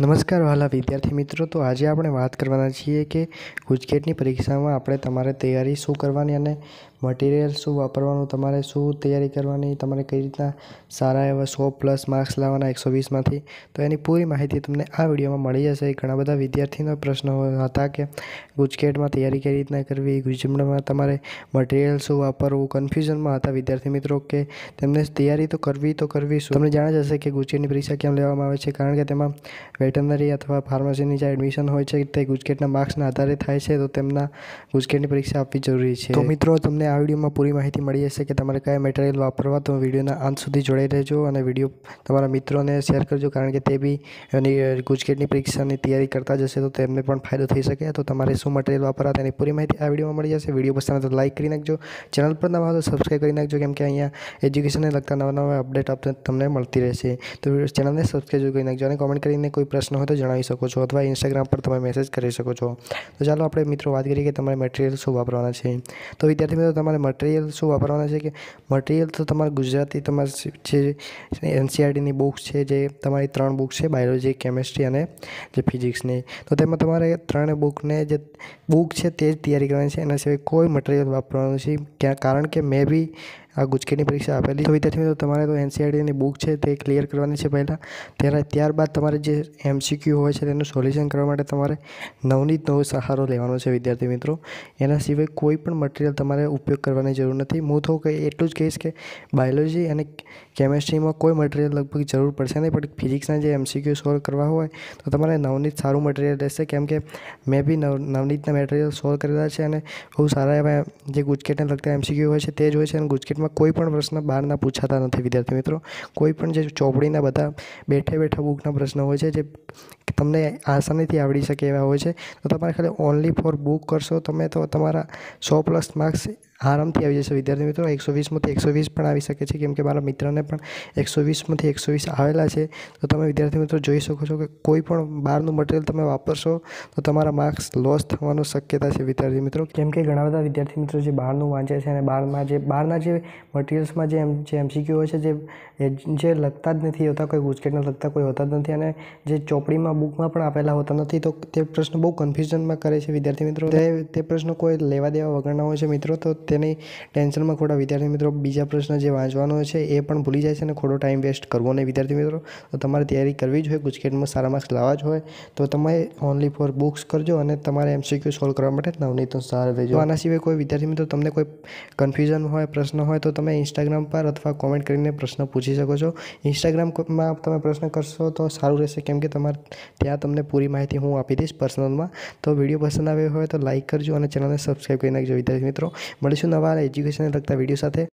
નમસ્કાર વહાલા વિદ્યાર્થી મિત્રો. તો આજે આપણે વાત કરવાના છીએ કે ગુજકેટની પરીક્ષામાં આપણે તમારે તૈયારી શું કરવાની અને મટિરિયલ શું વાપરવાનું, તમારે શું તૈયારી કરવાની, તમારે કઈ રીતના સારા એવા સો પ્લસ માર્ક્સ લાવવાના એકસો વીસમાંથી તો એની પૂરી માહિતી તમને આ વિડીયોમાં મળી જશે. ઘણા બધા વિદ્યાર્થીનો પ્રશ્ન હતા કે ગુજકેટમાં તૈયારી કઈ રીતના કરવી ગુજકેટમાં તમારે મટિરિયલ શું વાપરવું કન્ફ્યુઝનમાં હતા વિદ્યાર્થી મિત્રો કે તેમને તૈયારી તો કરવી તો કરવી શું? તમને જાણ જ હશે કે ગુજકેટની પરીક્ષા કેમ લેવામાં આવે છે, કારણ કે તેમાં વેટરનરી અથવા ફાર્મસીની જે એડમિશન હોય છે તે ગુજકેટના માર્ક્સના આધારે થાય છે, તો તેમના ગુજકેટની પરીક્ષા આપવી જરૂરી છે. તો મિત્રો, તમને આ વિડીયોમાં પૂરી માહિતી મળી હશે કે તમારે કયા મટીરિયલ વાપરવા, તો વિડીયોના અંત સુધી જોડાઈ રહેજો અને વીડિયો તમારા મિત્રોને શેર કરજો, કારણ કે તે બી એની ગુજકેટની પરીક્ષાની તૈયારી કરતા જશે તો તેમને પણ ફાયદો થઈ શકે. તો તમારે શું મટીરિયલ વાપરવા, તેની પૂરી માહિતી આ વિડીયોમાં મળી જશે. વીડિયો પસંદ તો લાઇક કરી નાખજો. ચેનલ પર નવા તો સબસ્ક્રાઈબ કરી નાખજો, કેમ કે અહીંયા એજ્યુકેશનને લગતા નવા નવા અપડેટ તમને મળતી રહેશે. તો ચેનલને સબસ્ક્રાઈબ કરી નાખજો અને કોમેન્ટ કરીને કોઈ પ્રશ્ન હોય તો જણાવી શકો છો અથવા ઇન્સ્ટાગ્રામ પર તમે મેસેજ કરી શકો છો. તો ચાલો આપણે મિત્રો વાત કરીએ કે તમારે મટીરિયલ શું વાપરવાના છે. તો વિદ્યાર્થી મિત્રો તમારે મટીરિયલ શું વાપરવાના છે કે મટીરિયલ તો તમારે ગુજરાતી તમારે જે એનસીઆરટીની બુક્સ છે, જે તમારી ત્રણ બુક્સ છે બાયોલોજી કેમેસ્ટ્રી અને જે ફિઝિક્સની તો તેમાં તમારે ત્રણે બુકને જે બુક છે તે જ તૈયારી કરવાની છે. એના સિવાય કોઈ મટીરિયલ વાપરવાનું છે કારણ કે મેં બી આ ગુજકેટની પરીક્ષા આપેલી. તો વિદ્યાર્થી મિત્રો, તમારે તો એનસીઆરટીની બુક છે તે ક્લિયર કરવાની છે પહેલાં. ત્યારે ત્યારબાદ તમારે જે એમસીક્યુ હોય છે તેનું સોલ્યુશન કરવા માટે તમારે નવનીત નવો સહારો લેવાનો છે વિદ્યાર્થી મિત્રો. એના સિવાય કોઈ પણ મટીરિયલ તમારે ઉપયોગ કરવાની જરૂર નથી. હું તો કંઈ એટલું જ કહીશ કે બાયોલોજી અને કેમેસ્ટ્રીમાં કોઈ મટીરિયલ લગભગ જરૂર પડશે નહીં. પણ ફિઝિક્સના જે એમસીક્યુ સોલ્વ કરવા હોય, તો તમારે નવનીત સારું મટીરિયલ રહેશે. કેમ કે મેં બી નવ, નવનીતના મટીરિયલ સોલ્વ કરેલા છે અને બહુ સારા એવા જે ગુજકેટને લગતા એમસીક્યુ હોય છે તે જ હોય છે અને ગુજકેટમાં કોઈ પણ પ્રશ્ન બહારના પૂછાતા નથી વિદ્યાર્થી મિત્રો. કોઈ પણ જે ચોપડીના બધા બેઠે બેઠા બુકના પ્રશ્નો હોય છે, જે તમને આસાનીથી આવડી શકે એવા હોય છે, તો તમારે ખાલી ઓનલી ફોર બુક કરશો, તમે તો તમારા સો પ્લસ માર્ક્સ આરામથી આવી જશે. વિદ્યાર્થી મિત્રો, એકસો વીસમાંથી એકસો વીસ પણ આવી શકે છે. કેમ કે મારા મિત્રને પણ એકસો વીસમાંથી એકસો વીસ આવેલા છે. તો તમે વિદ્યાર્થી મિત્રો જોઈ શકો છો કે કોઈ પણ બહારનું મટીરિયલ તમે વાપરશો, તો તમારા માર્ક્સ લોસ થવાનું શક્યતા છે વિદ્યાર્થી મિત્રો. કેમ કે ઘણા બધા વિદ્યાર્થી મિત્રો જે બહારનું વાંચે છે અને બહારમાં જે બહારના જે મટીરિયલ્સમાં જે એમ, જે એમસીક્યુ હોય છે, જે જે લગતા જ નથી હોતા, કોઈ ગુજકેટને લગતા કોઈ હોતા જ નથી અને જે ચોપડીમાં, બુકમાં પણ આપેલા હોતા નથી, તો તે પ્રશ્ન બહુ કન્ફ્યુઝનમાં કરે છે વિદ્યાર્થી મિત્રો. તે પ્રશ્નો કોઈ લેવા દેવા વગરના હોય છે મિત્રો. તો તેની ટેન્શનમાં ખોટા વિદ્યાર્થી મિત્રો બીજા પ્રશ્ન જે વાંચવાનો છે એ પણ ભૂલી જાય છે અને ખોટો ટાઈમ વેસ્ટ કરવો નહીં. વિદ્યાર્થી મિત્રો, તો તમારે તૈયારી કરવી જ હોય, ગુજકેટમાં સારા માર્ક્સ લાવવા જ હોય, તો તમે ઓનલી ફોર બુક્સ કરજો અને તમારે એમસીક્યુ સોલ્વ કરવા માટે નવનીતનો સહાર લેજો. આના સિવાય કોઈ વિદ્યાર્થી મિત્રો, તમને કોઈ કન્ફ્યુઝન હોય, પ્રશ્ન હોય, તો તમે ઇન્સ્ટાગ્રામ પર અથવા કોમેન્ટ કરીને પ્રશ્ન પૂછી શકો છો. ઇન્સ્ટાગ્રામમાં તમે પ્રશ્ન કરશો તો સારું રહેશે, કેમ કે તમારે, ત્યાં તમને પૂરી માહિતી હું આપી દઈશ પર્સનલમાં તો વીડિયો પસંદ આવ્યો હોય તો લાઇક કરજો અને ચેનલને સબસ્ક્રાઈબ કરી નાખજો વિદ્યાર્થી મિત્રો. મળીશું નવા એજ્યુકેશનને લગતા વીડિયો સાથે.